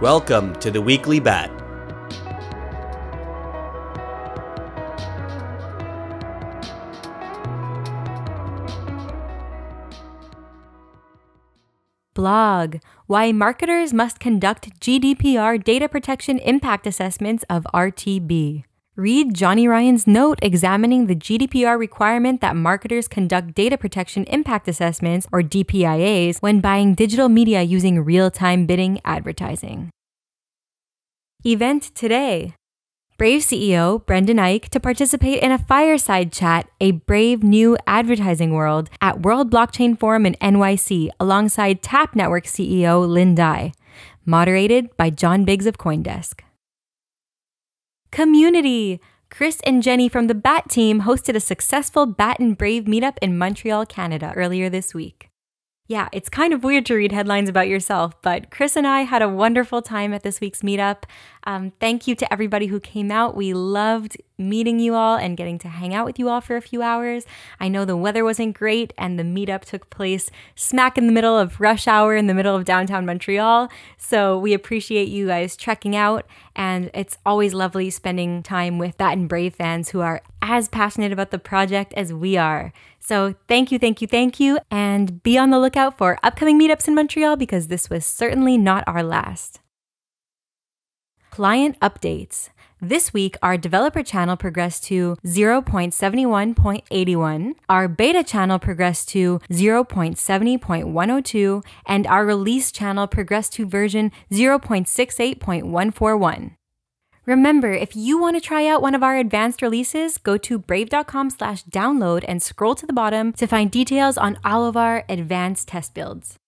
Welcome to the Weekly Bat. Blog Why Marketers Must Conduct GDPR Data Protection Impact Assessments of RTB. Read Johnny Ryan's note examining the GDPR requirement that marketers conduct data protection impact assessments, or DPIAs, when buying digital media using real time bidding advertising. Event today Brave CEO Brendan Eich to participate in a fireside chat, a brave new advertising world, at World Blockchain Forum in NYC alongside Tap Network CEO Lynn Dai. Moderated by John Biggs of Coindesk. Community! Chris and Jenny from the BAT team hosted a successful BAT and Brave meetup in Montreal, Canada earlier this week. Yeah, it's kind of weird to read headlines about yourself, but Chris and I had a wonderful time at this week's meetup. Um, thank you to everybody who came out. We loved meeting you all and getting to hang out with you all for a few hours. I know the weather wasn't great, and the meetup took place smack in the middle of rush hour in the middle of downtown Montreal. So we appreciate you guys checking out, and it's always lovely spending time with BAT and Brave fans who are as passionate about the project as we are. So thank you, thank you, thank you, and be on the lookout for upcoming meetups in Montreal because this was certainly not our last. Client updates. This week, our developer channel progressed to 0.71.81, our beta channel progressed to 0.70.102, and our release channel progressed to version 0.68.141. Remember, if you want to try out one of our advanced releases, go to brave.com slash download and scroll to the bottom to find details on all of our advanced test builds.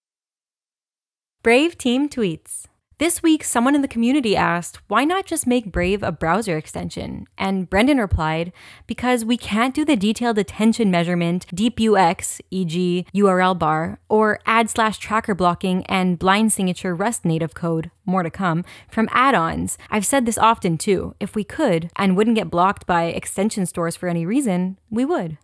Brave Team Tweets this week, someone in the community asked, why not just make Brave a browser extension? And Brendan replied, because we can't do the detailed attention measurement, deep UX, e.g., URL bar, or ad slash tracker blocking and blind signature Rust native code, more to come, from add ons. I've said this often too. If we could, and wouldn't get blocked by extension stores for any reason, we would.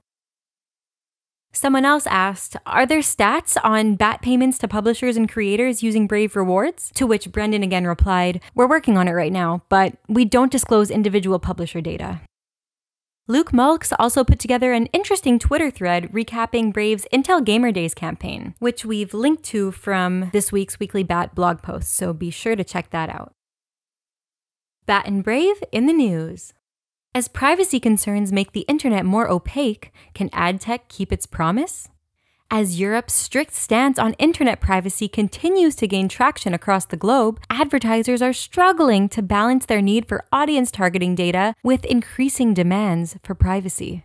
Someone else asked, Are there stats on BAT payments to publishers and creators using Brave Rewards? To which Brendan again replied, We're working on it right now, but we don't disclose individual publisher data. Luke Mulks also put together an interesting Twitter thread recapping Brave's Intel Gamer Days campaign, which we've linked to from this week's Weekly BAT blog post, so be sure to check that out. BAT and Brave in the news. As privacy concerns make the internet more opaque, can ad tech keep its promise? As Europe's strict stance on internet privacy continues to gain traction across the globe, advertisers are struggling to balance their need for audience targeting data with increasing demands for privacy.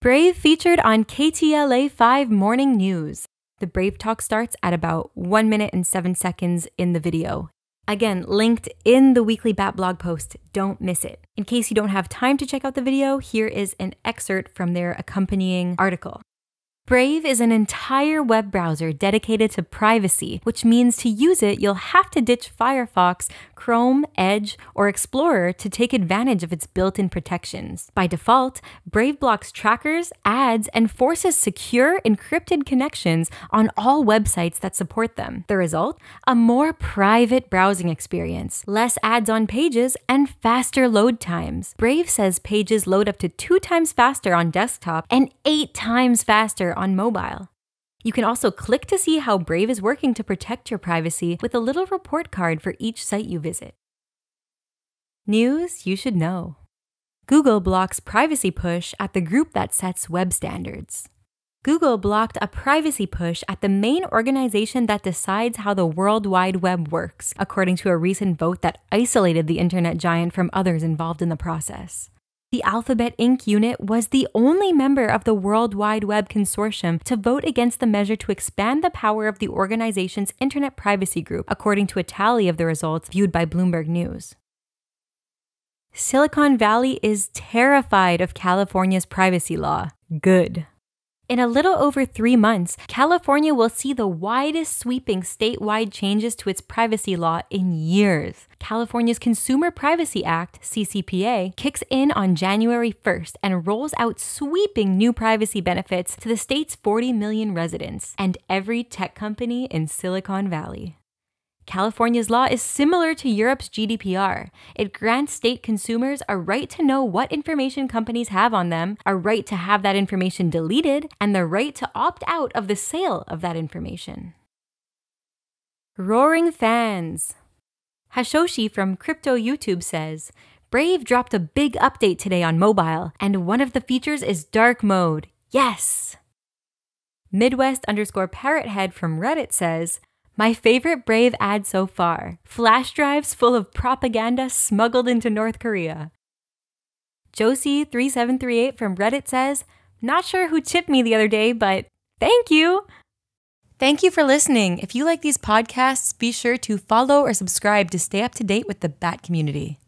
Brave featured on KTLA 5 Morning News. The Brave Talk starts at about 1 minute and 7 seconds in the video. Again, linked in the weekly BAT blog post. Don't miss it. In case you don't have time to check out the video, here is an excerpt from their accompanying article. Brave is an entire web browser dedicated to privacy, which means to use it, you'll have to ditch Firefox, Chrome, Edge, or Explorer to take advantage of its built in protections. By default, Brave blocks trackers, ads, and forces secure, encrypted connections on all websites that support them. The result? A more private browsing experience, less ads on pages, and faster load times. Brave says pages load up to two times faster on desktop and eight times faster on mobile. You can also click to see how Brave is working to protect your privacy with a little report card for each site you visit. News you should know Google blocks privacy push at the group that sets web standards. Google blocked a privacy push at the main organization that decides how the World Wide Web works, according to a recent vote that isolated the internet giant from others involved in the process. The Alphabet Inc. unit was the only member of the World Wide Web Consortium to vote against the measure to expand the power of the organization's Internet Privacy Group, according to a tally of the results viewed by Bloomberg News. Silicon Valley is terrified of California's privacy law. Good. In a little over three months, California will see the widest sweeping statewide changes to its privacy law in years. California's Consumer Privacy Act, CCPA, kicks in on January 1st and rolls out sweeping new privacy benefits to the state's 40 million residents and every tech company in Silicon Valley. California's law is similar to Europe's GDPR. It grants state consumers a right to know what information companies have on them, a right to have that information deleted, and the right to opt out of the sale of that information. Roaring fans. Hashoshi from Crypto YouTube says Brave dropped a big update today on mobile, and one of the features is dark mode. Yes! Midwest underscore parrothead from Reddit says my favorite Brave ad so far flash drives full of propaganda smuggled into North Korea. Josie3738 from Reddit says, Not sure who tipped me the other day, but thank you. Thank you for listening. If you like these podcasts, be sure to follow or subscribe to stay up to date with the Bat community.